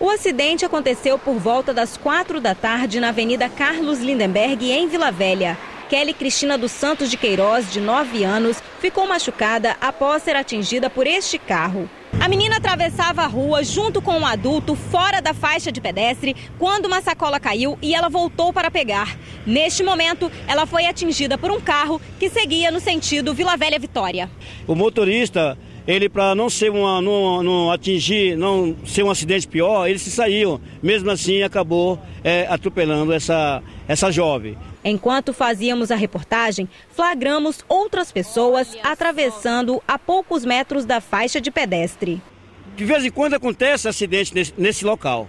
O acidente aconteceu por volta das quatro da tarde na Avenida Carlos Lindenberg, em Vila Velha. Kelly Cristina dos Santos de Queiroz, de 9 anos, ficou machucada após ser atingida por este carro. A menina atravessava a rua junto com um adulto fora da faixa de pedestre quando uma sacola caiu e ela voltou para pegar. Neste momento, ela foi atingida por um carro que seguia no sentido Vila Velha Vitória. O motorista ele para não ser uma não, não, atingir, não ser um acidente pior, ele se saiu. Mesmo assim, acabou é, atropelando essa essa jovem. Enquanto fazíamos a reportagem, flagramos outras pessoas atravessando a poucos metros da faixa de pedestre. De vez em quando acontece acidente nesse, nesse local.